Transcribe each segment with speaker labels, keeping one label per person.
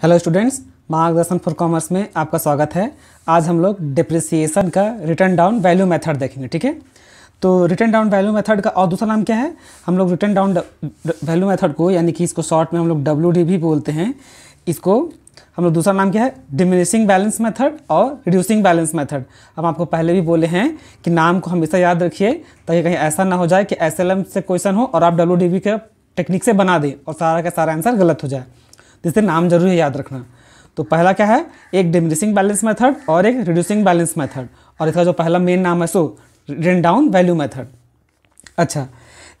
Speaker 1: Hello students Margdarshan for commerce में आपका स्वागत है। आज हम लोग डिप्रिसिएशन का रिटर्न डाउन वैल्यू मेथड देखेंगे, ठीक है? तो रिटर्न डाउन वैल्यू मेथड का और दूसरा नाम क्या है? हम लोग रिटर्न डाउन वैल्यू मेथड को, यानी कि इसको शॉर्ट में हम लोग डब्ल्यू भी बोलते हैं। इसको हम लोग दूसरा नाम क्या है? डिमिनिशिंग बैलेंस मेथड और रिड्यूसिंग बैलेंस मेथड हम आपको पहले भी बोले हैं कि नाम को हमेशा याद रखिए, ताकि कहीं ऐसा ना हो जाए कि एसएलएम से क्वेश्चन हो और आप डब्ल्यू के टेक्निक से बना दें और सारा का सारा आंसर गलत हो जाए। जिससे नाम ज़रूर है याद रखना। तो पहला क्या है? एक डिमिनिशिंग बैलेंस मेथड और एक रिड्यूसिंग बैलेंस मेथड और इसका जो पहला मेन नाम है, so written down value method अच्छा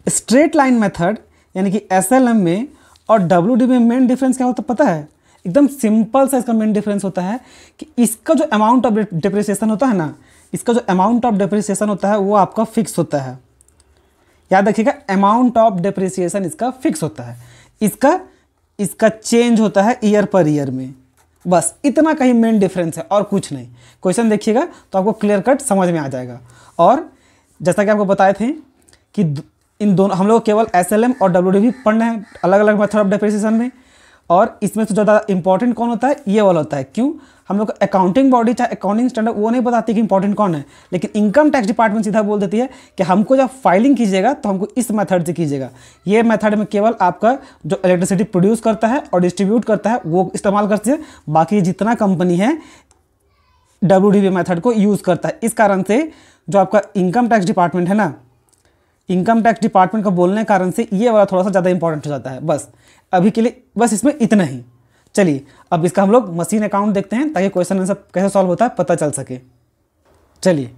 Speaker 1: स्ट्रेट लाइन मेथड यानी कि एसएलएम में और डब्ल्यूडी में मेन डिफरेंस क्या होता है पता है? एकदम सिंपल सा इसका मेन डिफरेंस होता है कि इसका जो अमाउंट ऑफ़ डिप्रिसिएशन होता है ना, इसका जो अमाउंट ऑफ़ डिप्रिसिएशन होता है, वो आपका फिक्स होता है। याद रखिएगा अमाउंट ऑफ़ डिप्रिसिएशन इसका फिक्स होता है। इसका इसका चेंज होता है ईयर पर ईयर में। बस, इतना कहीं मेन डिफरेंस है और कुछ नहीं। क्वेश्चन देखिएगा तो आपको क्लियर कट समझ में आ जाएगा। और जैसा कि आपको बताए थे कि इन दोनों, हम लोग केवल एस एल एम और डब्ल्यू डी भी रहे हैं अलग अलग मेथड ऑफ़ डेप्रिसिएशन में। और इसमें से ज़्यादा इंपॉर्टेंट कौन होता है? ये वाला होता है। क्यों? हम लोग अकाउंटिंग बॉडी चाहे अकाउंटिंग स्टैंडर्ड वो नहीं बताती कि इंपॉर्टेंट कौन है, लेकिन इनकम टैक्स डिपार्टमेंट सीधा बोल देती है कि हमको जब फाइलिंग कीजिएगा तो हमको इस मेथड से कीजिएगा। ये मेथड में केवल आपका जो इलेक्ट्रिसिटी प्रोड्यूस करता है और डिस्ट्रीब्यूट करता है, वो इस्तेमाल करती है। बाकी जितना कंपनी है डब्ल्यू मेथड को यूज़ करता है। इस कारण से जो आपका इनकम टैक्स डिपार्टमेंट है ना इनकम टैक्स डिपार्टमेंट का बोलने कारण से ये वाला थोड़ा सा ज़्यादा इंपॉर्टेंट हो जाता है। बस। अभी के लिए बस इसमें इतना ही। चलिए, अब इसका हम लोग मशीन अकाउंट देखते हैं ताकि क्वेश्चन आंसर कैसे सॉल्व होता है पता चल सके। चलिए,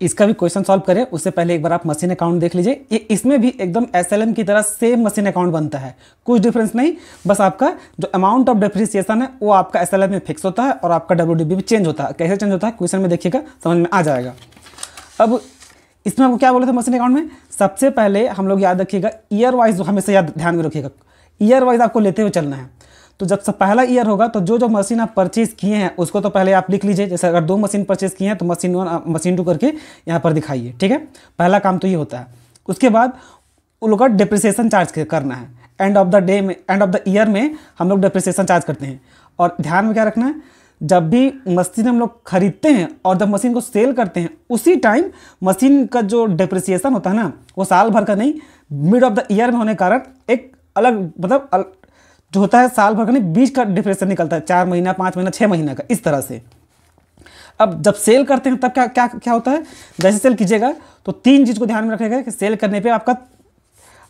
Speaker 1: इसका भी क्वेश्चन सॉल्व करें, उससे पहले एक बार आप मशीन अकाउंट देख लीजिए। ये इसमें भी एकदम एसएलएम की तरह सेम मशीन अकाउंट बनता है। कुछ डिफरेंस नहीं, बस आपका जो अमाउंट ऑफ़ डिप्रिसिएशन है, वो आपका एसएलएम में फिक्स होता है और आपका डब्ल्यू भी चेंज होता है। कैसे चेंज होता है क्वेश्चन में देखिएगा, समझ में आ जाएगा। अब इसमें आपको क्या बोले थे मशीन अकाउंट में? सबसे पहले हम लोग याद रखिएगा ईयर वाइज हमेशा याद, ध्यान में रखिएगा ईयर वाइज आपको लेते हुए चलना है। तो जब पहला ईयर होगा तो जो जो मशीन आप परचेज किए हैं, उसको तो पहले आप लिख लीजिए। जैसे अगर दो मशीन परचेज किए हैं तो मशीन वन मशीन टू करके यहाँ पर दिखाइए, ठीक है? पहला काम तो ये होता है। उसके बाद उन लोग का डिप्रिसिएशन चार्ज करना है। एंड ऑफ़ द डे में एंड ऑफ़ द ईयर में हम लोग डिप्रिसिएशन चार्ज करते हैं। और ध्यान में क्या रखना है? जब भी मशीन हम लोग खरीदते हैं और जब मशीन को सेल करते हैं, उसी टाइम मशीन का जो डिप्रिसिएशन होता है ना, वो साल भर का नहीं मिड ऑफ़ द ईयर में होने के कारण एक अलग मतलब अल, जो होता है साल भर का नहीं बीच का डिप्रेशन निकलता है चार महीना पाँच महीना छः महीना का इस तरह से। अब जब सेल करते हैं तब क्या क्या क्या होता है? जैसे सेल कीजिएगा तो तीन चीज़ को ध्यान में रखेगा कि सेल करने पे आपका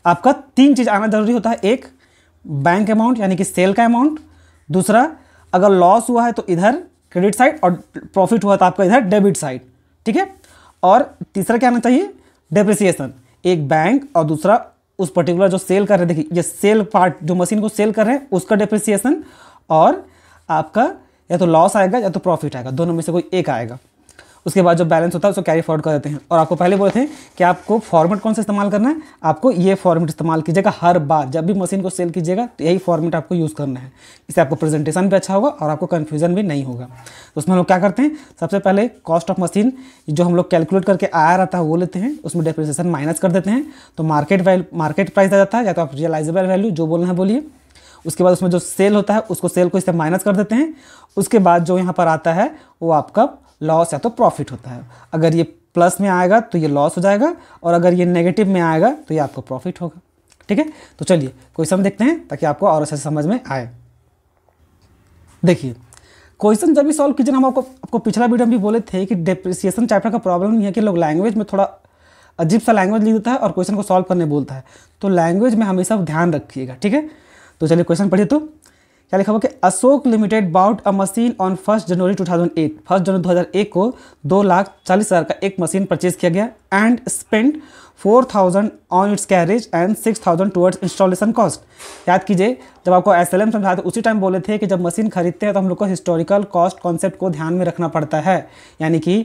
Speaker 1: आपका तीन चीज़ आना ज़रूरी होता है। एक बैंक अमाउंट यानी कि सेल का अमाउंट। दूसरा अगर लॉस हुआ है तो इधर क्रेडिट साइड और प्रॉफिट हुआ तो आपका इधर डेबिट साइड ठीक है? और तीसरा क्या आना चाहिए? डेप्रिसिएशन। एक बैंक और दूसरा उस पर्टिकुलर जो सेल कर रहे हैं, देखिए, ये सेल पार्ट जो मशीन को सेल कर रहे हैं, उसका डिप्रिसिएशन और आपका या तो लॉस आएगा या तो प्रॉफिट आएगा, दोनों में से कोई एक आएगा। उसके बाद जो बैलेंस होता है, उसको कैरी फॉरवर्ड कर देते हैं। और आपको पहले बोले थे कि आपको फॉर्मेट कौन सा इस्तेमाल करना है? आपको ये फॉर्मेट इस्तेमाल कीजिएगा हर बार। जब भी मशीन को सेल कीजिएगा तो यही फॉर्मेट आपको यूज़ करना है। इससे आपको प्रेजेंटेशन भी अच्छा होगा और आपको कन्फ्यूज़न भी नहीं होगा। तो उसमें हम लोग क्या करते हैं? सबसे पहले कॉस्ट ऑफ़ मशीन जो हम लोग कैलकुलेट करके आया रहता है, वो लेते हैं। उसमें डेप्रिसिएशन माइनस कर देते हैं। तो मार्केट वैल्यू मार्केट प्राइस आ जाता है, या तो आप रियलाइजेबल वैल्यू जो बोलना है, बोलिए। उसके बाद उसमें जो सेल होता है, उसको सेल को इससे माइनस कर देते हैं। उसके बाद जो यहाँ पर आता है, वो आपका लॉस या तो प्रॉफिट होता है। अगर ये प्लस में आएगा तो ये लॉस हो जाएगा और अगर ये नेगेटिव में आएगा तो ये आपको प्रॉफिट होगा। ठीक है? तो चलिए क्वेश्चन देखते हैं ताकि आपको और अच्छे से समझ में आए। देखिए क्वेश्चन जब भी सॉल्व कीजिए हम आपको आपको पिछला वीडियो में भी बोले थे कि डिप्रिसिएशन चैप्टर का प्रॉब्लम नहीं है कि लोग लैंग्वेज में थोड़ा अजीब सा लैंग्वेज लिख देता है और क्वेश्चन को सॉल्व करने बोलता है। तो लैंग्वेज में हमेशा ध्यान रखिएगा, ठीक है? तो चलिए क्वेश्चन पढ़िए तो। क्या लिखा हुआ कि Ashok limited bought a machine on first January 2008 first January 2001 को दो लाख चालीस हज़ार का एक मशीन परचेज किया गया and spend four thousand on its carriage and six thousand towards installation cost याद कीजिए, जब आपको एस एल एम समझाया तो उसी टाइम बोले थे कि जब मशीन खरीदते हैं तो हम लोग को हिस्टोरिकल कॉस्ट कॉन्सेप्ट को ध्यान में रखना पड़ता है। यानी कि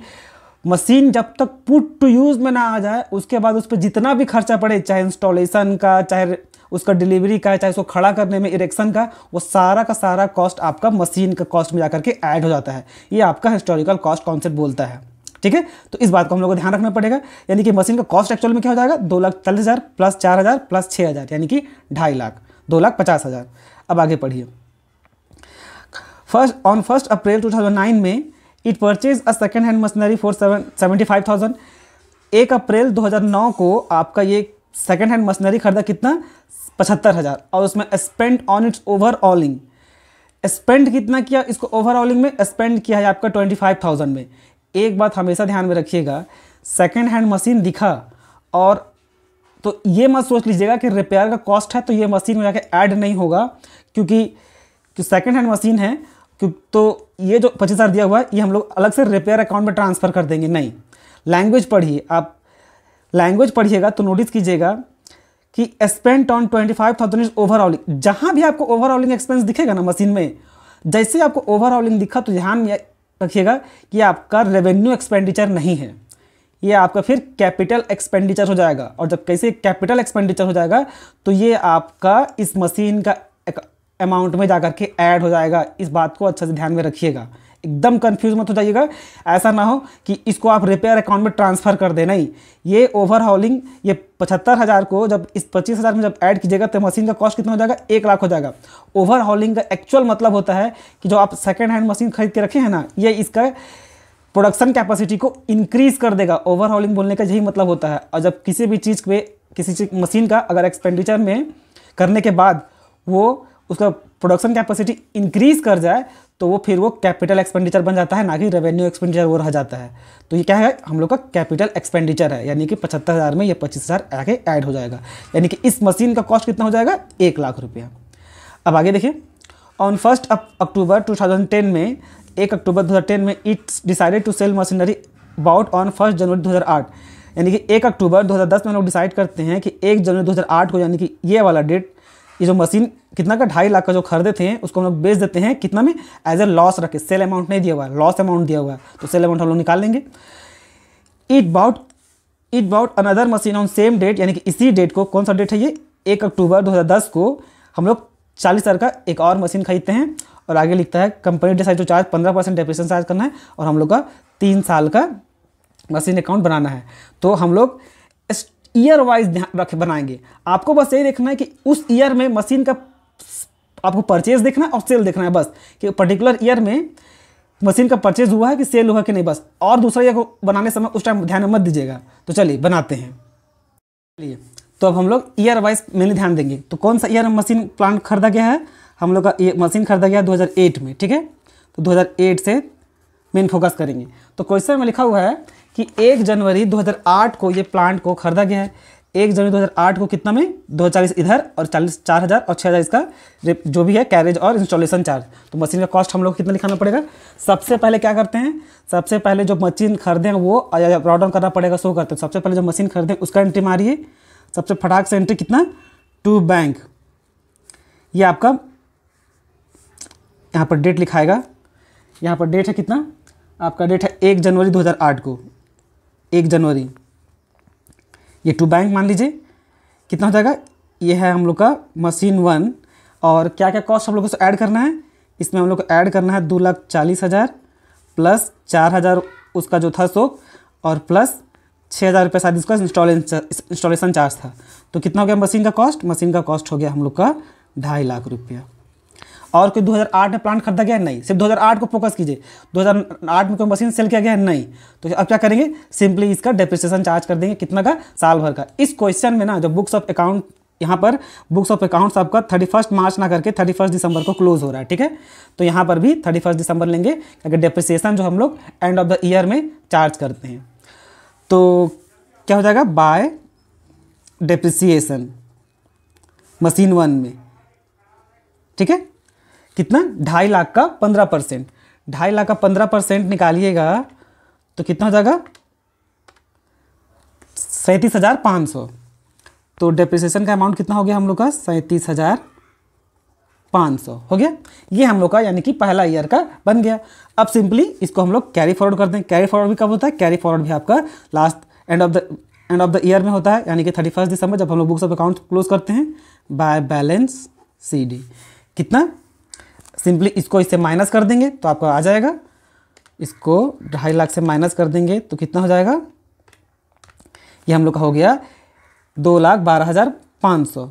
Speaker 1: मशीन जब तक पुट टू यूज़ में ना आ जाए, उसके बाद उस पर जितना भी खर्चा पड़े, चाहे इंस्टॉलेशन का, चाहे उसका डिलीवरी का, चाहे उसको खड़ा करने में इरेक्शन का, वो सारा का सारा कॉस्ट आपका मशीन का कॉस्ट में जाकर के ऐड हो जाता है। ये आपका हिस्टोरिकल कॉस्ट कॉन्सेप्ट बोलता है। ठीक है? तो इस बात को हम लोग को ध्यान रखना पड़ेगा। यानी कि मशीन का कॉस्ट एक्चुअल में क्या हो जाएगा? दो लाख चालीस हज़ार प्लस चार हज़ार प्लस छः हज़ार, यानी कि ढाई लाख, दो लाख पचास हज़ार। अब आगे पढ़िए। फ़र्स्ट ऑन फ़र्स्ट अप्रैल 2009 में it purchase a second hand machinery for seven seventy five thousand एक अप्रैल 2009 को आपका ये सेकेंड हैंड मशीनरी खरीदा कितना? पचहत्तर हज़ार। और उसमें spend on its overhauling spend कितना किया? इसको ओवरऑलिंग में स्पेंड किया है आपका ट्वेंटी फाइव थाउज़ेंड में। एक बात हमेशा ध्यान में रखिएगा सेकेंड हैंड मशीन दिखा और तो ये मत सोच लीजिएगा कि रिपेयर का कॉस्ट है तो ये मशीन में जाकर ऐड नहीं होगा, क्योंकि सेकेंड हैंड मशीन है तो ये जो पच्चीस हज़ार दिया हुआ है, ये हम लोग अलग से रिपेयर अकाउंट में ट्रांसफ़र कर देंगे। नहीं। लैंग्वेज पढ़िए। आप लैंग्वेज पढ़िएगा तो नोटिस कीजिएगा कि spent on twenty five thousand is overhauling जहाँ भी आपको ओवरऑलिंग एक्सपेंस दिखेगा ना मशीन में, जैसे आपको ओवरऑलिंग दिखा तो ध्यान रखिएगा कि आपका रेवेन्यू एक्सपेंडिचर नहीं है। ये आपका फिर कैपिटल एक्सपेंडिचर हो जाएगा। और जब कैसे कैपिटल एक्सपेंडिचर हो जाएगा तो ये आपका इस मशीन का अमाउंट में जाकर के ऐड हो जाएगा। इस बात को अच्छे से ध्यान में रखिएगा। एकदम कंफ्यूज मत हो जाइएगा। ऐसा ना हो कि इसको आप रिपेयर अकाउंट में ट्रांसफ़र कर दे, नहीं। ये ओवरहॉलिंग ये पचहत्तर हज़ार को जब इस पच्चीस हज़ार में जब ऐड कीजिएगा तो मशीन का कॉस्ट कितना हो जाएगा? एक लाख हो जाएगा। ओवरहॉलिंग का एक्चुअल मतलब होता है कि जो आप सेकेंड हैंड मशीन खरीद के रखे हैं ना, ये इसका प्रोडक्शन कैपेसिटी को इंक्रीज कर देगा। ओवरहॉलिंग बोलने का यही मतलब होता है। और जब किसी भी चीज़ पे, किसी चीज़ मशीन का अगर एक्सपेंडिचर में करने के बाद वो उसका प्रोडक्शन कैपेसिटी इंक्रीज कर जाए तो वो फिर वो कैपिटल एक्सपेंडिचर बन जाता है, ना कि रेवेन्यू एक्सपेंडिचर वो रह जाता है। तो ये क्या है? हम लोग का कैपिटल एक्सपेंडिचर है, यानी कि पचहत्तर हज़ार में ये पच्चीस हज़ार आगे ऐड हो जाएगा। यानी कि इस मशीन का कॉस्ट कितना हो जाएगा? एक लाख रुपया। अब आगे देखिए ऑन फ़र्स्ट अक्टूबर 2010 में, एक अक्टूबर 2010 में its decided to sell machinery about on first January 2008 यानी कि एक अक्टूबर 2010 में हम लोग डिसाइड करते हैं कि एक जनवरी 2008 को, यानी कि ये वाला डेट ये जो मशीन, कितना का ढाई लाख का जो खरीदे थे, उसको हम लोग बेच देते हैं, कितना में? एज ए लॉस रखे। सेल अमाउंट नहीं दिया हुआ है। लॉस अमाउंट दिया हुआ है। तो सेल अमाउंट हम लोग निकाल लेंगे। It bought it bought another machine on same date यानी कि इसी डेट को कौन सा डेट है ये? एक अक्टूबर 2010 को हम लोग चालीस हज़ार का एक और मशीन खरीदते हैं और आगे लिखता है कंपनी डिसाइड टू चार्ज पंद्रह परसेंट डेप्रेशन चार्ज करना है और हम लोग का तीन साल का मशीन अकाउंट बनाना है। तो हम लोग ईयर वाइज रख बनाएँगे। आपको बस यही देखना है कि उस ईयर में मशीन का आपको परचेज देखना है और सेल देखना है, बस। कि पर्टिकुलर ईयर में मशीन का परचेज हुआ है कि सेल हुआ कि नहीं, बस। और दूसरा ईयर को बनाने समय उस टाइम ध्यान मत दीजिएगा। तो चलिए, बनाते हैं। चलिए तो अब हम लोग ईयर वाइज मेनली ध्यान देंगे। तो कौन सा ईयर मशीन प्लांट खरीदा गया है? हम लोग का मशीन खरीदा गया 2008 में, ठीक है? तो 2008 से मेन फोकस करेंगे। तो क्वेश्चन में लिखा हुआ है कि एक जनवरी 2008 को ये प्लांट को खरीदा गया है। एक जनवरी 2008 को कितना में दो चालीस इधर और चालीस, चार हज़ार और छः हज़ार इसका जो भी है कैरेज और इंस्टॉलेशन चार्ज तो मशीन का कॉस्ट हम लोग कितना लिखाना पड़ेगा? सबसे पहले क्या करते हैं? सबसे पहले जो मशीन खरीदें वो ऑर्डर करना पड़ेगा सो करते हैं। सबसे पहले जो मशीन खरीदें उसका एंट्री मारिए। सबसे फटाक से एंट्री कितना? टू बैंक ये आपका, यहाँ पर डेट लिखाएगा। यहाँ पर डेट है कितना? आपका डेट है एक जनवरी 2008 को। एक जनवरी। ये टू बैंक मान लीजिए। कितना हो जाएगा? ये है हम लोग का मशीन वन और क्या क्या कॉस्ट हम लोग को ऐड करना है? इसमें हम लोग को ऐड करना है दो लाख चालीस हज़ार प्लस चार हज़ार उसका जो था सो और प्लस छः हज़ार रुपये शायद इसका इंस्टॉलेशन चार्ज था। तो कितना हो गया मशीन का कॉस्ट मशीन का कॉस्ट हो गया हम लोग का ढाई लाख रुपया। और कोई 2008 में प्लांट खरीदा गया नहीं। सिर्फ़ 2008 को फोकस कीजिए। 2008 में कोई मशीन सेल किया गया नहीं। तो अब क्या करेंगे? सिंपली इसका डेप्रिसिएशन चार्ज कर देंगे। कितना का? साल भर का। इस क्वेश्चन में ना, जो बुक्स ऑफ़ अकाउंट यहाँ पर बुक्स ऑफ़ अकाउंट्स आपका थर्टी फ़र्स्ट मार्च ना करके थर्टी फ़र्स्ट दिसंबर को क्लोज हो रहा है, ठीक है? तो यहाँ पर भी थर्टी फ़र्स्ट दिसंबर लेंगे, क्योंकि डेप्रिसिएशन जो हम लोग एंड ऑफ़ द ईयर में चार्ज करते हैं। तो क्या हो जाएगा? बाय डेप्रिसिएशन मशीन वन में, ठीक है? कितना? ढाई लाख का पंद्रह परसेंट। ढाई लाख का पंद्रह परसेंट निकालिएगा तो कितना हो जाएगा? सैंतीस हज़ार पाँच सौ। तो डेप्रिसिएशन का अमाउंट कितना हो गया हम लोग का? सैंतीस हज़ार पाँच सौ। हो गया? ये हम लोग का यानी कि पहला ईयर का बन गया। अब सिंपली इसको हम लोग कैरी फॉरवर्ड कर दें। कैरी फॉरवर्ड भी कब होता है? कैरी फॉरवर्ड भी आपका last end of the end of the year में होता है। यानी कि थर्टी फ़र्स्ट दिसंबर जब हम लोग बुक्स ऑफ़ अकाउंट क्लोज करते हैं। बाय बैलेंस सी डी कितना? सिंपली इसको इससे माइनस कर देंगे तो आपको आ जाएगा। इसको ढाई लाख से माइनस कर देंगे तो कितना हो जाएगा? ये हम लोग का हो गया दो लाख बारह हज़ार पाँच सौ।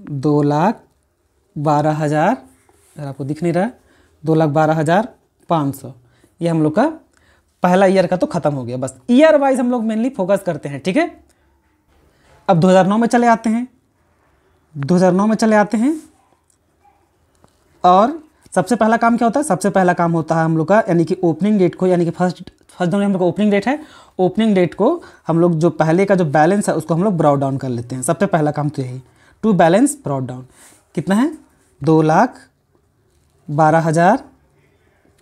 Speaker 1: दो लाख बारह हज़ार, अगर आपको दिख नहीं रहा, दो लाख बारह हज़ार पाँच सौ। ये हम लोग का पहला ईयर का तो ख़त्म हो गया। बस ईयर वाइज हम लोग मेनली फोकस करते हैं, ठीक है? अब 2009 में चले आते हैं। 2009 में चले आते हैं और सबसे पहला काम क्या होता है? सबसे पहला काम होता है हम लोग का, यानी कि ओपनिंग डेट को, यानी कि फ़र्स्ट फ़र्स्ट हम लोग का ओपनिंग डेट है। ओपनिंग डेट को हम लोग जो पहले का जो बैलेंस है, उसको हम लोग ब्रॉड डाउन कर लेते हैं। सबसे पहला काम तो यही। टू बैलेंस ब्रॉड डाउन कितना है? दो लाख बारह हज़ार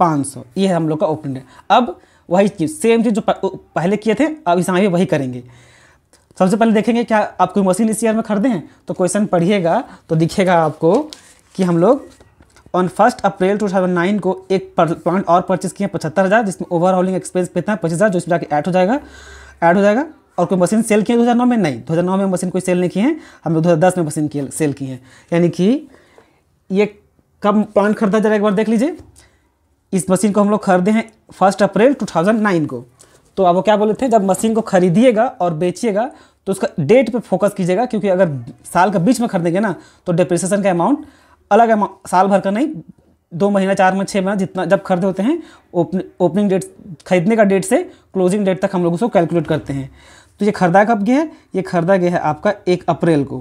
Speaker 1: पाँच सौ। ये है हम लोग का ओपनिंग डेट अब वही चीज़ सेम चीज़ जो पहले किए थे, अब इस समय वही करेंगे। सबसे पहले देखेंगे क्या आप कोई मशीन इस ईयर में खरीदे तो क्वेश्चन पढ़िएगा तो दिखेगा आपको कि हम लोग on first April two thousand nine को एक प्लांट और परचेज किए पचहत्तर हज़ार, जिसमें ओवरऑलिंग एक्सपेंस कितना है पच्चीस हज़ार, जो इसमें जाकर ऐड हो जाएगा ऐड हो जाएगा। और कोई मशीन सेल किए दो हज़ार नौ में? नहीं। दो हज़ार नौ में मशीन कोई सेल नहीं किए हैं। हम लोग दो हज़ार दस में मशीन की सेल की हैं। यानी कि ये कब प्लांट खरीदा जाएगा एक बार देख लीजिए। इस मशीन को हम लोग खरीदे हैं first April two thousand nine को। तो अब वो क्या बोले थे? जब मशीन को खरीदिएगा और बेचिएगा तो उसका डेट पे फोकस कीजिएगा, क्योंकि अगर साल का बीच में खरीदेंगे ना तो डिप्रिसिएशन का अमाउंट अलग साल भर का नहीं, दो महीना, चार महीना छः महीना जितना, जब खरीदे होते हैं ओपनिंग डेट, खरीदने का डेट से क्लोजिंग डेट तक हम लोग उसको कैलकुलेट करते हैं। तो ये खरीदा कब गया है? ये खरीदा गया है आपका एक अप्रैल को।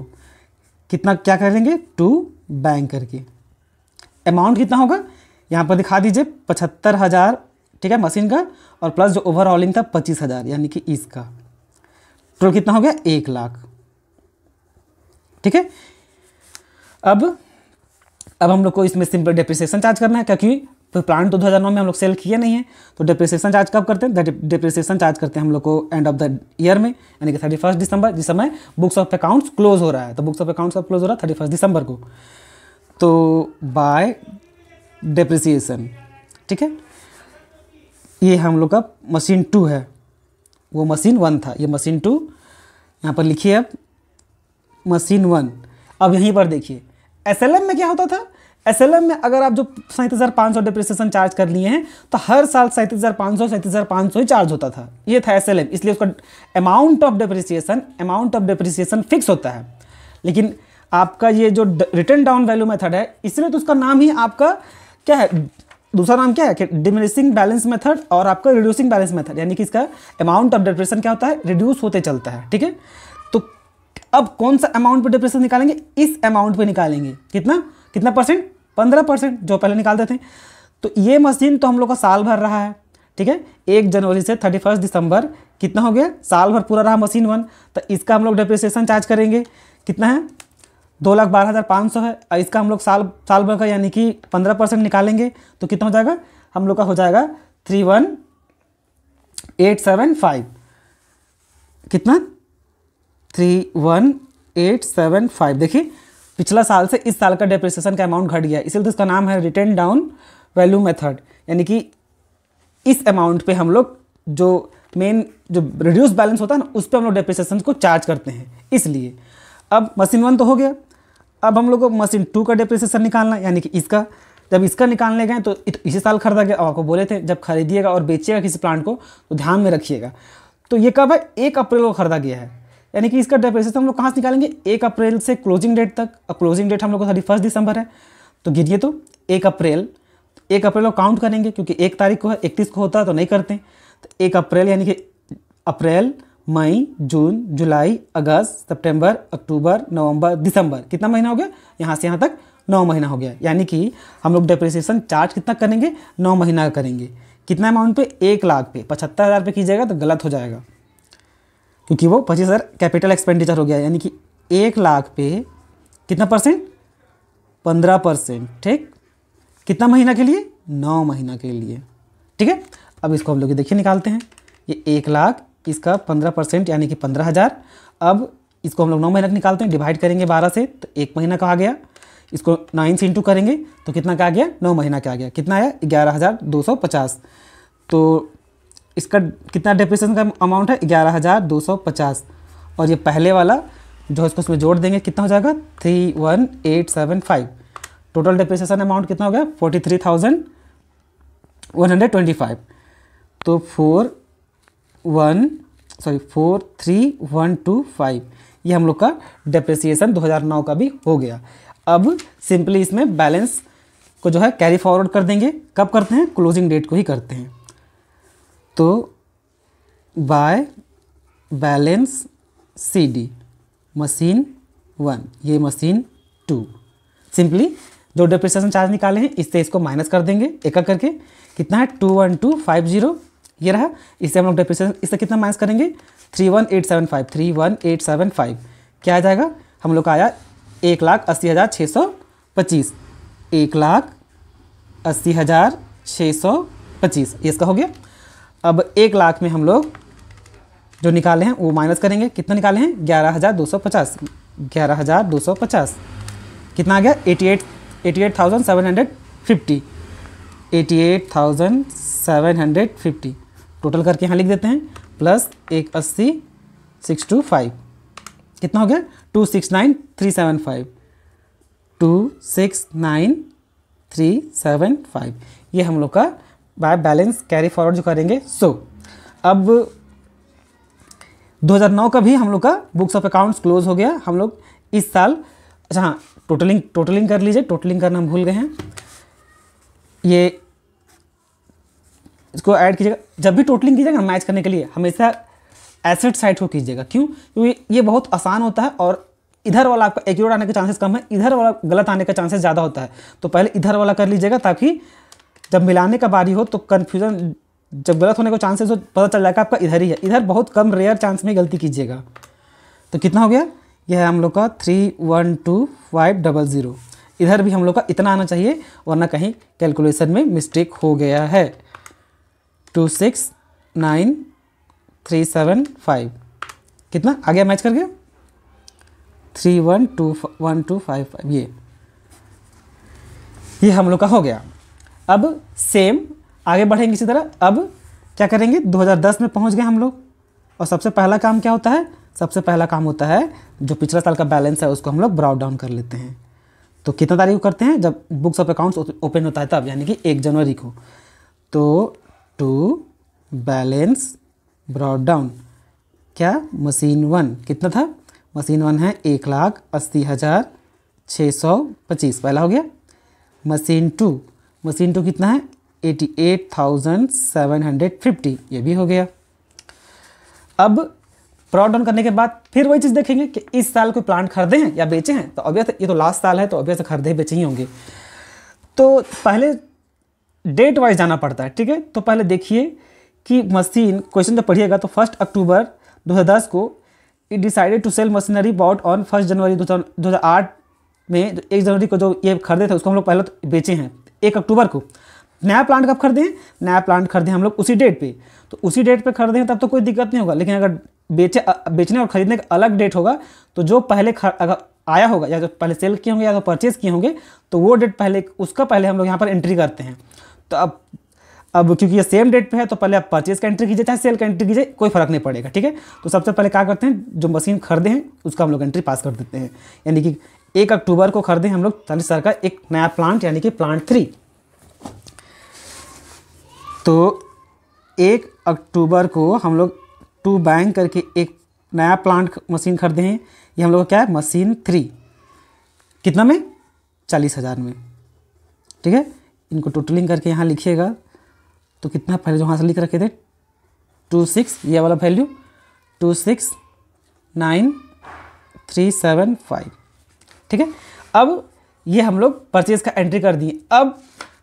Speaker 1: कितना, क्या करेंगे? टू बैंक करके। अमाउंट कितना होगा? यहाँ पर दिखा दीजिए, पचहत्तर हज़ार, ठीक है, मशीन का, और प्लस जो ओवरऑलिंग था, पच्चीस हज़ार, यानी कि इसका। टोटल कितना हो गया? एक लाख। ठीक है? अब अब हम लोग को इसमें सिंपल डिप्रिसिएशन चार्ज करना है, क्योंकि तो प्लांट तो दो हज़ार नौ में हम लोग सेल किए नहीं है तो डिप्रिसिएशन चार्ज कब करते हैं? डिप्रिसिएशन चार्ज करते हैं हम लोग को एंड ऑफ़ द ईयर में, यानी कि थर्टी फ़र्स्ट दिसंबर, जिस समय बुक्स ऑफ़ अकाउंट्स क्लोज हो रहा है तो बुक्स ऑफ़ अकाउंट्स कब क्लोज हो रहा है? थर्टी फ़र्स्ट दिसंबर को। तो बाय डिप्रिसिएशन ठीक है? ये हम लोग का मशीन टू है। वो मशीन वन था। ये मशीन टू यहाँ पर लिखिए अब मशीन वन अब यहीं पर देखिए एसएलएम में क्या होता था? एसएलएम में अगर आप जो सैंतीस हज़ार पाँच सौ डिप्रिसिएशन चार्ज कर लिए हैं तो हर साल सैंतीस हज़ार पाँच सौ, सैंतीस हज़ार पाँच सौ ही चार्ज होता था। ये था एसएलएम इसलिए उसका amount of depreciation amount of depreciation fix होता है। लेकिन आपका ये जो रिटर्न डाउन वैल्यू मेथड है इसलिए तो उसका नाम ही आपका क्या है? दूसरा नाम क्या है? कि डिमिनिशिंग बैलेंस मेथड और आपका रिड्यूसिंग बैलेंस मेथड यानी कि इसका अमाउंट ऑफ़ डिप्रेशन क्या होता है? रिड्यूस होते चलता है, ठीक है? तो अब कौन सा अमाउंट पर डिप्रेशन निकालेंगे? इस अमाउंट पर निकालेंगे। कितना? कितना परसेंट पंद्रह परसेंट जो पहले निकालते थे। तो ये मशीन तो हम लोग का साल भर रहा है, ठीक है? एक जनवरी से थर्टी फ़र्स्ट दिसंबर कितना हो गया? साल भर पूरा रहा मशीन वन। तो इसका हम लोग डिप्रिसिएशन चार्ज करेंगे। कितना है? दो लाख बारह हज़ार पाँच सौ है। और इसका हम लोग साल साल भर का यानी कि पंद्रह परसेंट निकालेंगे। तो कितना हो जाएगा? हम लोग का हो जाएगा three one eight seven five कितना? Three one eight seven five देखिए पिछला साल से इस साल का डेप्रिसिएशन का अमाउंट घट गया इसलिए तो इसका नाम है रिटर्न डाउन वैल्यू मेथड यानी कि इस अमाउंट पे हम लोग जो मेन जो रिड्यूस बैलेंस होता है ना, उस पर हम लोग डेप्रिसिएशन को चार्ज करते हैं। इसलिए अब मशीन वन तो हो गया। अब हम लोग को मशीन टू का डिप्रिसिएशन निकालना यानी कि इसका, जब इसका निकालने गए तो इसी साल खरीदा गया। आपको बोले थे, जब खरीदिएगा और बेचिएगा किसी प्लांट को तो ध्यान में रखिएगा। तो ये कब है? एक अप्रैल को खरीदा गया है। यानी कि इसका डिप्रिसिएशन हम लोग कहाँ से निकालेंगे? एक अप्रैल से क्लोजिंग डेट तक। और क्लोजिंग डेट हम लोग को थर्टी फ़र्स्ट दिसंबर है। तो गिरिए तो एक अप्रैल। एक अप्रैल को काउंट करेंगे, क्योंकि एक तारीख को है, इकतीस को होता है तो नहीं करते। तो एक अप्रैल यानी कि अप्रैल, मई, जून, जुलाई, अगस्त, सितंबर, अक्टूबर, नवंबर, दिसंबर। कितना महीना हो गया? यहाँ से यहाँ तक नौ महीना हो गया। यानी कि हम लोग डिप्रिसिएशन चार्ज कितना करेंगे? नौ महीना करेंगे। कितना अमाउंट पे? एक लाख पे। पचहत्तर हज़ार पे कीजिएगा तो गलत हो जाएगा। क्योंकि वो पच्चीस हज़ार कैपिटल एक्सपेंडिचर हो गया, यानी कि एक लाख पे कितना परसेंट पंद्रह परसेंट ठीक? कितना महीना के लिए? नौ महीना के लिए, ठीक है? अब इसको हम लोग देखिए, निकालते हैं। ये एक लाख, इसका पंद्रह परसेंट यानी कि पंद्रह हज़ार। अब इसको हम लोग नौ महीना निकालते हैं डिवाइड करेंगे बारह से तो एक महीना का आ गया। इसको नाइन से इंटू करेंगे तो कितना का आ गया? नौ महीना का आ गया। कितना आया? ग्यारह हज़ार दो सौ पचास। तो इसका कितना डिप्रेशन का अमाउंट है? ग्यारह हज़ार दो सौ पचास। और ये पहले वाला, जो है इसको उसमें जोड़ देंगे, कितना हो जाएगा? Three one eight seven five total depreciation amount कितना हो गया? Forty three thousand one hundred twenty five तो four one sorry four three one two five ये हम लोग का डेप्रिसिएशन 2009 का भी हो गया। अब सिंपली इसमें बैलेंस को जो है कैरी फॉरवर्ड कर देंगे। कब करते हैं? क्लोजिंग डेट को ही करते हैं। तो by balance C D machine one, ये मशीन टू। सिंपली जो डिप्रिसिएशन चार्ज निकाले हैं, इससे इसको माइनस कर देंगे, एक एक करके। कितना है? Two one two five zero, ये रहा। इससे हम लोग डिप्रिसिएशन इससे कितना माइनस करेंगे? Three one eight seven five, three one eight seven five. क्या आ जाएगा? हम लोग का आया एक लाख अस्सी हज़ार छः सौ पच्चीस। एक लाख अस्सी हज़ार छः सौ पच्चीस। इसका हो गया। अब एक लाख में हम लोग जो निकाले हैं, वो माइनस करेंगे। कितना निकाले हैं? ग्यारह हज़ार दो सौ पचास। ग्यारह हज़ार दो सौ पचास। कितना आ गया? Eighty eight eighty eight thousand seven hundred fifty. Eighty eight thousand seven hundred fifty. Total करके यहाँ लिख देते हैं। प्लस एक अस्सी सिक्स टू फाइव कितना हो गया? Two six nine three seven five two six nine three seven five ये हम लोग का बाय बैलेंस कैरी फॉरवर्ड जो करेंगे सो so, अब 2009 का भी हम लोग का बुक्स ऑफ़ अकाउंट्स क्लोज हो गया। हम लोग इस साल अच्छा हाँ टोटलिंग टोटलिंग कर लीजिए टोटलिंग करना हम भूल गए हैं। ये इसको ऐड कीजिएगा। जब भी टोटलिंग कीजिएगा मैच करने के लिए हमेशा एसेट साइड को कीजिएगा। क्यों? क्योंकि ये बहुत आसान होता है और इधर वाला आपका एक्यूरेट आने के चांसेस कम है इधर वाला गलत आने का चांसेस ज़्यादा होता है। तो पहले इधर वाला कर लीजिएगा ताकि जब मिलाने का बारी हो तो कन्फ्यूज़न जब गलत होने का चांसेस हो, पता चल जाएगा आपका इधर ही है। इधर बहुत कम रेयर चांस में गलती कीजिएगा। तो कितना हो गया? यह है हम लोग का three one two five double zero इधर भी हम लोग का इतना आना चाहिए, वरना कहीं कैलकुलेशन में मिस्टेक हो गया है। Two six nine three seven five कितना? आ गया मैच कर गया three one two one two five five ये। ये हम लोग का हो गया। अब सेम आगे बढ़ेंगे इसी तरह। अब क्या करेंगे? 2010 में पहुँच गए हम लोग। और सबसे पहला काम क्या होता है? सबसे पहला काम होता है, जो पिछला साल का बैलेंस है, उसको हम लोग ब्राउट डाउन कर लेते हैं। तो कितना तारीख को करते हैं? जब बुक्स ऑफ़ अकाउंट्स ओपन होता है तब, यानी कि एक जनवरी को। तो टू बैलेंस ब्रॉड डाउन क्या? मशीन वन कितना था? मशीन वन है एक लाख अस्सी हज़ार छः सौ पच्चीस। पहला हो गया। मशीन टू मशीन टू कितना है? Eighty eight thousand seven hundred fifty. ये भी हो गया। अब प्रॉड डाउन करने के बाद फिर वही चीज़ देखेंगे कि इस साल कोई प्लांट खरीदे हैं या बेचे हैं? तो ऑब्वियस ये तो लास्ट साल है तो ऑब्वियस खरीदे बेचे ही होंगे। तो पहले डेट वाइज जाना पड़ता है, ठीक है? तो पहले देखिए कि मशीन क्वेश्चन जब पढ़िएगा तो फ़र्स्ट अक्टूबर 2010 को it decided to sell machinery bought on first January दो में, एक जनवरी को जो ये खरीदे थे, उसको हम लोग पहले तो बेचे हैं। एक अक्टूबर को। नया प्लांट कब खरीदें? नया प्लांट खरीदे हम लोग उसी डेट पे। तो उसी डेट पे खरीदें तब तो कोई दिक्कत नहीं होगा। लेकिन अगर बेचे, बेचने और खरीदने का अलग डेट होगा तो जो पहले अगर आया होगा या जो पहले सेल किए होंगे या तो परचेज किए होंगे तो वो डेट पहले, उसका पहले हम लोग यहाँ पर एंट्री करते हैं। तो अब अब क्योंकि ये सेम डेट पे है तो पहले आप परचेज का एंट्री कीजिए, चाहे सेल का एंट्री कीजिए, कोई फ़र्क नहीं पड़ेगा, ठीक है? तो सबसे पहले क्या करते हैं, जो मशीन खरीदे हैं, उसका हम लोग एंट्री पास कर देते हैं। यानी कि एक अक्टूबर को खरीदे हम लोग चालीस हज़ार का एक नया प्लांट यानी कि प्लांट थ्री तो एक अक्टूबर को हम लोग टू बैंक करके एक नया प्लांट मशीन खरीदे हैं। ये हम लोग क्या है? मशीन थ्री कितना में? चालीस हज़ार में। ठीक है? इनको टोटलिंग करके यहाँ लिखिएगा। तो कितना पहले जो वहाँ से लिख रखे थे? टू सिक्स ये वाला value two six nine three seven five ठीक है? अब ये हम लोग परचेज का एंट्री कर दिए। अब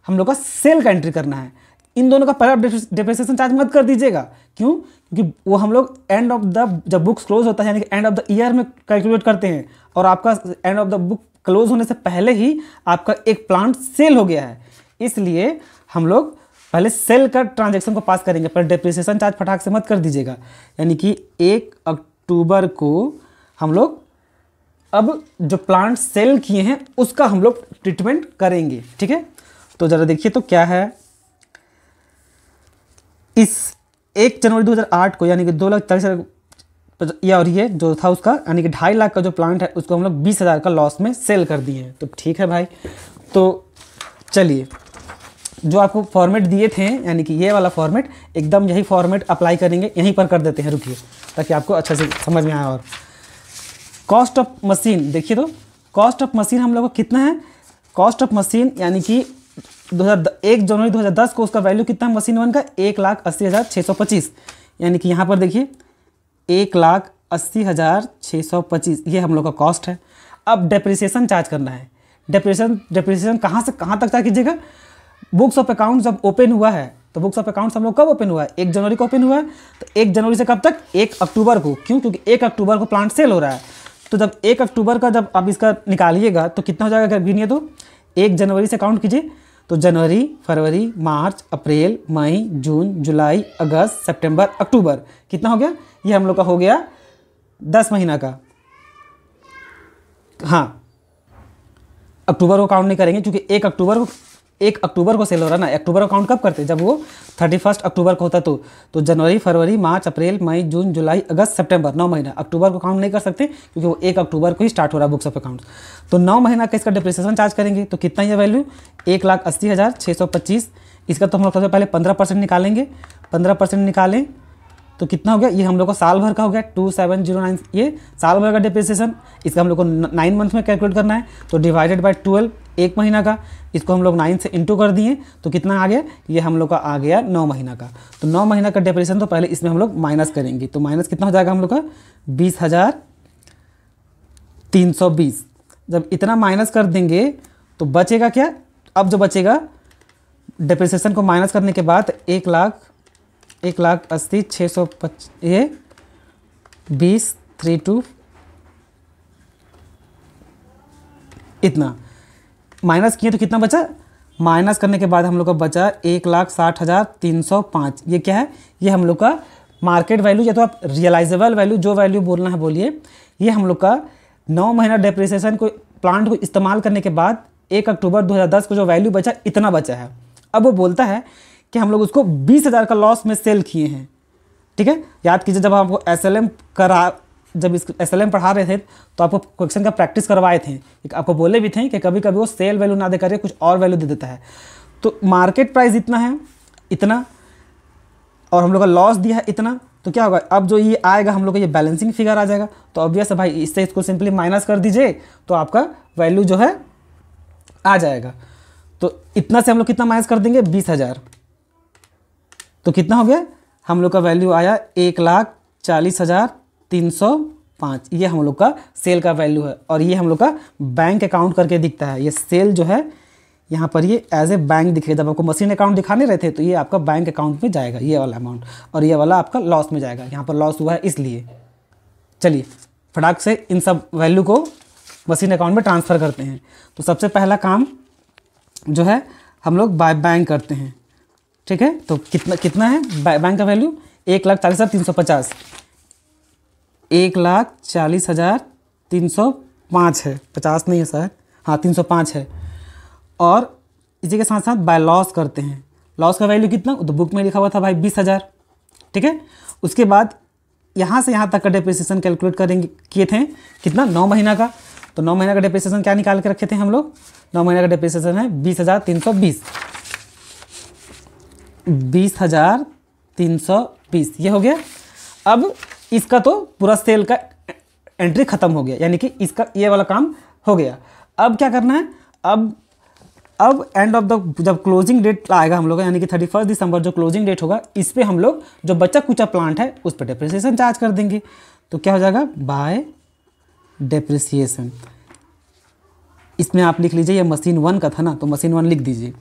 Speaker 1: हम लोग का सेल का एंट्री करना है। इन दोनों का पहला डिप्रेसिएशन चार्ज मत कर दीजिएगा। क्यों? क्योंकि वो हम लोग एंड ऑफ़ द जब बुक्स क्लोज होता है, यानी कि एंड ऑफ़ द ईयर में कैलकुलेट करते हैं, और आपका end of the book close होने से पहले ही आपका एक प्लांट सेल हो गया है। इसलिए हम लोग पहले सेल का ट्रांजेक्शन को पास करेंगे। पर डिप्रिसिएशन चार्ज फटाक से मत कर दीजिएगा। यानी कि एक अक्टूबर को हम लोग अब जो प्लांट सेल किए हैं, उसका हम लोग ट्रीटमेंट करेंगे, ठीक है? तो ज़रा देखिए तो क्या है? इस एक जनवरी 2008 को, यानी कि दो लाख चालीस हज़ार या और ये जो था उसका, यानी कि ढाई लाख का जो प्लांट है, उसको हम लोग बीस हज़ार का लॉस में सेल कर दिए हैं। तो ठीक है भाई। तो चलिए, जो आपको फॉर्मेट दिए थे, यानी कि ये वाला फॉर्मेट एकदम यही फॉर्मेट अप्लाई करेंगे, यहीं पर कर देते हैं, रुकिए, ताकि आपको अच्छे से समझ में आए और। कॉस्ट ऑफ़ मशीन, देखिए तो कॉस्ट ऑफ़ मशीन हम लोग को कितना है? कॉस्ट ऑफ़ मशीन यानी कि दो हज़ार एक जनवरी 2010 को उसका वैल्यू कितना है मशीन वन का? एक लाख अस्सी हज़ार छः सौ पच्चीस। यानी कि यहाँ पर देखिए, एक लाख अस्सी हज़ार छः सौ पच्चीस, ये हम लोग का कॉस्ट है। अब डेप्रिसिएशन चार्ज करना है। डेप्रिसिएशन डेप्रिसिएशन कहाँ से, कहाँ तक चार्ज कीजिएगा? बुक्स ऑफ़ अकाउंट जब ओपन हुआ है तो बुक्स ऑफ़ अकाउंट्स हम लोग कब ओपन हुआ है? एक जनवरी को ओपन हुआ है तो एक जनवरी से कब तक? एक अक्टूबर को। क्यों? क्योंकि एक अक्टूबर को प्लांट सेल हो रहा है। तो जब एक अक्टूबर का जब आप इसका निकालिएगा तो कितना हो जाएगा अगर गिनिए तो? एक जनवरी से काउंट कीजिए। तो जनवरी, फरवरी, मार्च, अप्रैल, मई, जून, जुलाई, अगस्त, सितंबर, अक्टूबर। कितना हो गया? ये हम लोग का हो गया दस महीना का। हाँ अक्टूबर को काउंट नहीं करेंगे, क्योंकि एक अक्टूबर को एक अक्टूबर को सेल हो रहा है ना, अक्टूबर को काउंट कब करते जब वो थर्टी फ़र्स्ट अक्टूबर को होता तो तो जनवरी, फरवरी, मार्च, अप्रैल, मई, जून, जुलाई, अगस्त, सितंबर, नौ महीना। अक्टूबर को काउंट नहीं कर सकते, क्योंकि वो एक अक्टूबर को ही स्टार्ट हो रहा है बुक्स ऑफ़ अकाउंट तो नौ महीना का इसका डिप्रिसिएशन चार्ज करेंगे तो कितना ये वैल्यू एक लाख अस्सी हज़ार छः सौ पच्चीस। इसका तो हम लोग सबसे पहले पंद्रह परसेंट निकालेंगे। पंद्रह परसेंट निकालें तो कितना हो गया? ये हम लोग को साल भर का हो गया टू सेवन ज़ीरो नाइन ये साल भर का डिप्रिसिएशन इसका हम लोग को नाइन मंथ में कैलकुलेट करना है तो डिवाइडेड बाय ट्वेल्व एक महीना का, इसको हम लोग नाइन से इंटू कर दिए तो कितना आ गया? ये हम लोग का आ गया नौ महीना का। तो नौ महीना का डिप्रेशन तो पहले इसमें हम लोग माइनस करेंगे। तो माइनस कितना हो जाएगा हम लोग का? बीस हज़ार तीन सौ बीस। जब इतना माइनस कर देंगे तो बचेगा क्या? अब जो बचेगा डिप्रिसिएशन को माइनस करने के बाद एक लाख एक लाख अस्सी छः सौ पच, ये बीस थ्री टू इतना। माइनस किए तो कितना बचा? माइनस करने के बाद हम लोग का बचा एक लाख साठ हज़ार तीन सौ पाँच। ये क्या है? ये हम लोग का मार्केट वैल्यू या तो आप रियलाइजेबल वैल्यू जो वैल्यू बोलना है बोलिए। ये हम लोग का नौ महीना डेप्रिसिएशन को प्लांट को इस्तेमाल करने के बाद एक अक्टूबर 2010 को जो वैल्यू बचा, इतना बचा है। अब वो बोलता है कि हम लोग उसको बीस हज़ार का लॉस में सेल किए हैं। ठीक है? याद कीजिए जब आपको एस एल एम करा जब इस एस एल एम पढ़ा रहे थे तो आपको क्वेश्चन का प्रैक्टिस करवाए थे। आपको बोले भी थे कि कभी कभी वो सेल वैल्यू ना दे करके कुछ और वैल्यू दे देता है। तो मार्केट प्राइस इतना है, इतना, और हम लोग का लॉस दिया है इतना तो क्या होगा? अब जो ये आएगा, हम लोग का ये बैलेंसिंग फिगर आ जाएगा। तो ऑब्वियस भाई, इससे इसको सिंपली माइनस कर दीजिए तो आपका वैल्यू जो है, आ जाएगा। तो इतना से हम लोग कितना माइनस कर देंगे? बीस हज़ार। तो कितना हो गया? हम लोग का वैल्यू आया एक लाख चालीस हज़ार तीन सौ पाँच। ये हम लोग का सेल का वैल्यू है और ये हम लोग का बैंक अकाउंट करके दिखता है। ये सेल जो है, यहाँ पर ये एज ए बैंक दिखेगा जब आपको मशीन अकाउंट दिखाने रहे थे तो ये आपका बैंक अकाउंट में जाएगा, ये वाला अमाउंट और ये वाला आपका लॉस में जाएगा। यहाँ पर लॉस हुआ है इसलिए। चलिए, फटाक से इन सब वैल्यू को मशीन अकाउंट में ट्रांसफ़र करते हैं। तो सबसे पहला काम जो है, हम लोग बाय बैंक करते हैं। ठीक है? तो कितना कितना है? बैंक का वैल्यू एक लाख चालीस हज़ार तीन सौ पचास। एक लाख चालीस हज़ार तीन सौ पाँच है। पचास नहीं है सर हाँ तीन सौ पाँच है। और इसी के साथ साथ बाय लॉस करते हैं। लॉस का वैल्यू कितना? तो बुक में लिखा हुआ था भाई बीस हज़ार। ठीक है? उसके बाद यहाँ से यहाँ तक का डिप्रिसिएशन कैलकुलेट करेंगे, किए थे। कितना? नौ महीना का। तो नौ महीना का डिप्रिसिएशन क्या निकाल के रखे थे हम लोग? नौ महीना का डिप्रिसिएशन है बीस हज़ार तीन सौ बीस। बीस हज़ार तीन सौ बीस। ये हो गया। अब इसका तो पूरा सेल का एंट्री खत्म हो गया, यानी कि इसका ये वाला काम हो गया। अब क्या करना है? अब अब एंड ऑफ़ द जब क्लोजिंग डेट आएगा हम लोग यानी कि थर्टी फ़र्स्ट दिसंबर जो क्लोजिंग डेट होगा, इस पर हम लोग जो बच्चा कुचा प्लांट है, उस पर डिप्रिसिएशन चार्ज कर देंगे। तो क्या हो जाएगा? बाय डिप्रिसिएशन इसमें आप लिख लीजिए, ये मशीन वन का था ना तो मशीन वन लिख दीजिए।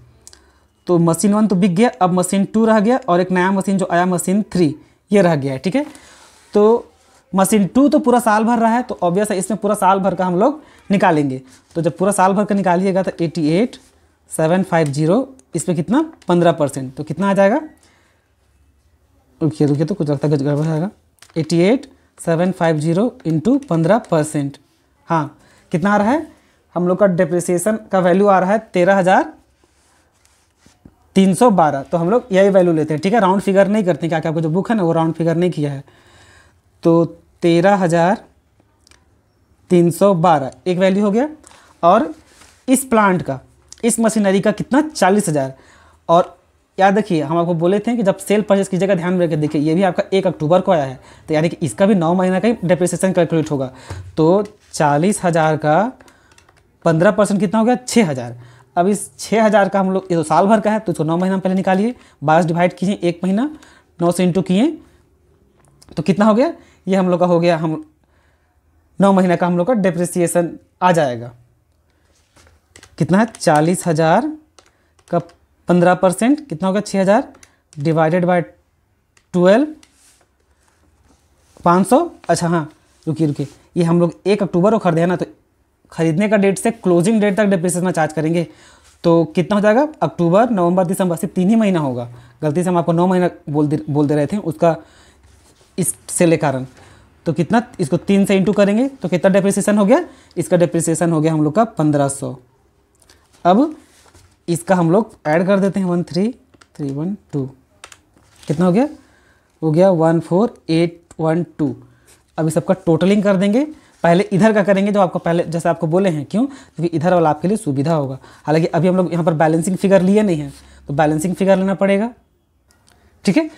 Speaker 1: तो मशीन वन तो बिक गया, अब मशीन टू रह गया, और एक नया मशीन जो आया मशीन थ्री ये रह गया है, ठीक है? तो मशीन टू तो पूरा साल भर रहा है तो ऑब्वियस है, इसमें पूरा साल भर का हम लोग निकालेंगे। तो जब पूरा साल भर का निकालिएगा तो eighty eight, seven five zero इस पर कितना? पंद्रह परसेंट। तो कितना आ जाएगा? रुकिए रुकिए तो कुछ लगता गड़बड़ आएगा eighty eight, seven five zero into पंद्रह परसेंट। हाँ कितना आ रहा है? हम लोग का डिप्रिसिएशन का वैल्यू आ रहा है तेरह हज़ार तीन सौ बारह। तो हम लोग यही वैल्यू लेते हैं, ठीक है? राउंड फिगर नहीं करते क्या क्या आपको जो बुक है ना, वो राउंड फिगर नहीं किया है। तो तेरह हज़ार तीन सौ बारह। एक वैल्यू हो गया। और इस प्लांट का, इस मशीनरी का कितना? चालीस हज़ार। और याद रखिए, हम आपको बोले थे कि जब सेल परचेज कीजिएगा ध्यान में रखिए, देखिए, ये भी आपका एक अक्टूबर को आया है। तो यानी कि इसका भी नौ महीना का ही डिप्रिसिएशन कैलकुलेट होगा। तो चालीस हज़ार का पंद्रह परसेंट कितना हो गया? छः हज़ार। अब इस छः हज़ार का हम लोग, ये तो साल भर का है तो इसको नौ महीना पहले निकालिए। बाईस डिवाइड कीजिए, एक महीना। नौ से इंटू किए तो कितना हो गया? ये हम लोग का हो गया, हम नौ महीना का हम लोग का डिप्रिसिएशन आ जाएगा। कितना है? चालीस हज़ार का पंद्रह परसेंट। कितना होगा छः हज़ार। डिवाइडेड बाय ट्वेल्व पाँच सौ? अच्छा हाँ रुकिए रुकिए। ये हम लोग एक अक्टूबर को खरीदे हैं ना तो खरीदने का डेट से क्लोजिंग डेट तक डिप्रिसिएशन चार्ज करेंगे। तो कितना हो जाएगा? अक्टूबर, नवंबर, दिसंबर, सिर्फ़ तीन ही महीना होगा। गलती से हम आपको नौ महीना बोल दे बोल दे रहे थे उसका इस सेल कारण तो कितना? इसको तीन से इंटू करेंगे। तो कितना डिप्रिसिएशन हो गया? इसका डिप्रिसिएशन हो गया हम लोग का पंद्रह सौ। अब इसका हम लोग ऐड कर देते हैं। One three three one two कितना हो गया? हो गया one four eight one two अब सबका टोटलिंग कर देंगे। पहले इधर का करेंगे जो आपको पहले, जैसे आपको बोले हैं। क्यों? क्योंकि इधर वाला आपके लिए सुविधा होगा। हालाँकि अभी हम लोग यहाँ पर बैलेंसिंग फिगर लिए नहीं है। तो बैलेंसिंग फिगर लेना पड़ेगा। ठीक है?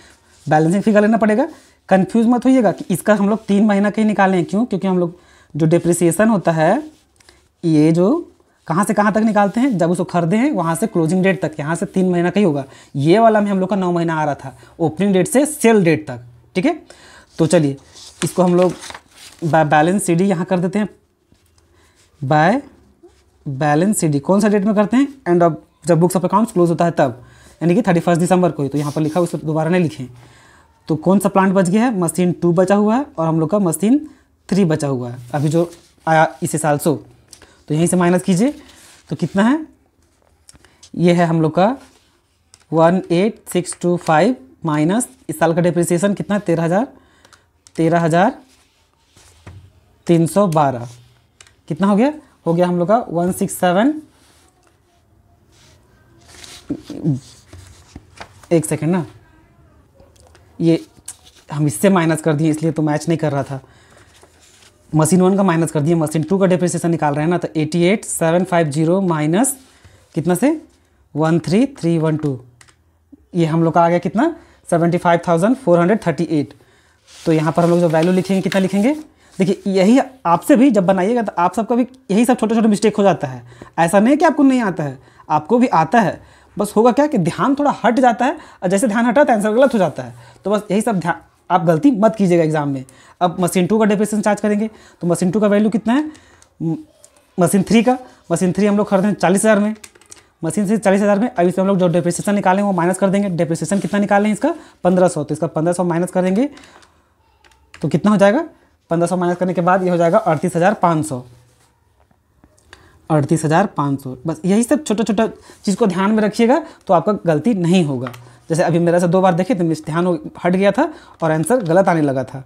Speaker 1: बैलेंसिंग फिगर लेना पड़ेगा। कंफ्यूज मत होइएगा कि इसका हम लोग तीन महीना का ही निकालें। क्यों? क्योंकि हम लोग जो डिप्रिसिएशन होता है, ये जो कहाँ से कहाँ तक निकालते हैं? जब उसको खरीदे हैं, वहाँ से क्लोजिंग डेट तक, यहाँ से तीन महीना का ही होगा। ये वाला में हम लोग का नौ महीना आ रहा था ओपनिंग डेट से सेल डेट तक, ठीक है? तो चलिए, इसको हम लोग बाय बैलेंस सी डी यहाँ कर देते हैं। बाय बैलेंस सी डी कौन सा डेट में करते हैं? एंड ऑफ़ जब बुक्स ऑफ़ अकाउंट्स क्लोज होता है तब, यानी कि थर्टी फ़र्स्ट दिसंबर को ही तो यहाँ पर लिखा उसको दोबारा नहीं लिखें। तो कौन सा प्लांट बच गया है? मशीन टू बचा हुआ है और हम लोग का मशीन थ्री बचा हुआ है। अभी जो आया इसी साल सो तो यहीं से माइनस कीजिए। तो कितना है? ये है हम लोग का one eight six two five minus इस साल का डिप्रिसिएशन कितना है? तेरह हज़ार। तेरह हज़ार तीन सौ बारह। कितना हो गया? हो गया हम लोग का वन सिक्स सेवन एक सेकेंड ना। ये, हम इससे माइनस कर दिए, इसलिए तो मैच नहीं कर रहा था। मशीन वन का माइनस कर दिए मशीन टू का डिप्रिसिएशन निकाल रहे हैं ना तो eighty eight seven five zero minus कितना से? One three three one two ये हम लोग का आ गया कितना? Seventy five thousand four hundred thirty eight तो यहाँ पर हम लोग जो वैल्यू लिखेंगे, कितना लिखेंगे? देखिए, यही आपसे भी जब बनाइएगा तो आप सबका भी यही सब छोटे छोटे मिस्टेक हो जाता है। ऐसा नहीं कि आपको नहीं आता है। आपको भी आता है। बस होगा क्या कि ध्यान थोड़ा हट जाता है और जैसे ध्यान हटा तो आंसर गलत हो जाता है। तो बस यही सब ध्यान, आप गलती मत कीजिएगा एग्ज़ाम में। अब मशीन टू का डिप्रेशन चार्ज करेंगे तो मशीन टू का वैल्यू कितना है? मशीन थ्री का। मशीन थ्री हम लोग खरीदे चालीस हज़ार में। मशीन से चालीस हज़ार में, अभी से हम लोग जो डिप्रिसिएशन निकालें वो माइनस कर देंगे। डिप्रिसिएशन कितना निकालें इसका? पंद्रह सौ। तो इसका पंद्रह सौ माइनस करेंगे तो कितना हो जाएगा? पंद्रह सौ माइनस करने के बाद ये हो जाएगा अड़तीस हज़ार पाँच सौ। अड़तीस हज़ार पाँच सौ। बस यही सब छोटा छोटा चीज़ को ध्यान में रखिएगा तो आपका गलती नहीं होगा। जैसे अभी मेरा से दो बार देखे तो ध्यान हट गया था और आंसर गलत आने लगा था।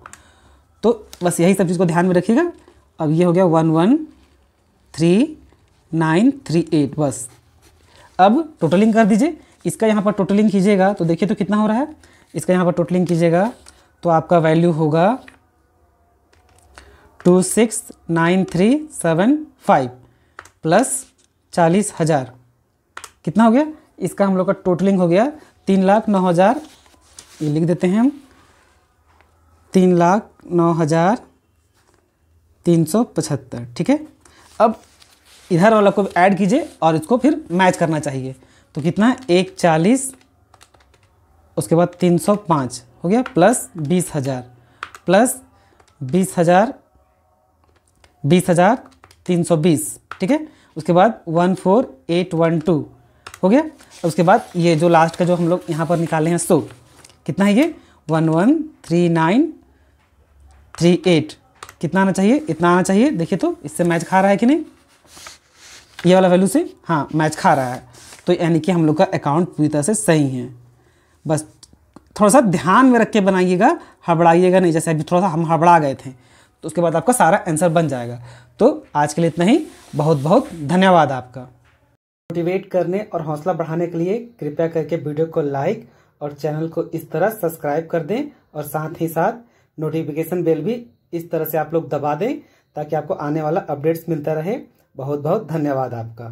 Speaker 1: तो बस यही सब चीज़ को ध्यान में रखिएगा। अब ये हो गया one one three nine three eight बस। अब टोटलिंग कर दीजिए। इसका यहाँ पर टोटलिंग कीजिएगा तो देखिए तो कितना हो रहा है। इसका यहाँ पर टोटलिंग कीजिएगा तो आपका वैल्यू होगा two six nine three seven five. Plus चालीस हज़ार। कितना हो गया? इसका हम लोग का टोटलिंग हो गया तीन लाख नौ हज़ार। ये लिख देते हैं हम। तीन लाख नौ हज़ार तीन सौ पचहत्तर, ठीक है? अब इधर वाला को ऐड कीजिए और इसको फिर मैच करना चाहिए। तो कितना एक चालीस, उसके बाद तीन सौ पाँच, हो गया? प्लस बीस हज़ार। प्लस बीस हज़ार बीस हज़ार तीन सौ बीस, ठीक है? उसके बाद one four eight one two, हो गया? उसके बाद ये जो लास्ट का जो हम लोग यहाँ पर निकाले हैं सो कितना है ये? One one three nine three eight, कितना आना चाहिए? इतना आना चाहिए। देखिए तो इससे मैच खा रहा है कि नहीं? ये वाला वैल्यू से? हाँ मैच खा रहा है। तो यानी कि हम लोग का अकाउंट पूरी तरह से सही है। बस थोड़ा सा ध्यान में रख के बनाइएगा हबड़ाइएगा नहीं। जैसे अभी थोड़ा सा हम हबड़ा गए थे। तो उसके बाद आपका सारा आंसर बन जाएगा। तो आज के लिए इतना ही। बहुत बहुत धन्यवाद आपका। मोटिवेट करने और हौसला बढ़ाने के लिए कृपया करके वीडियो को लाइक और चैनल को इस तरह सब्सक्राइब कर दें और साथ ही साथ नोटिफिकेशन बेल भी इस तरह से आप लोग दबा दें ताकि आपको आने वाला अपडेट्स मिलता रहे। बहुत बहुत धन्यवाद आपका।